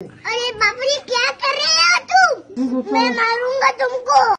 अरे बाप रे क्या कर रहे हो तुम? मैं मारूँगा तुमको।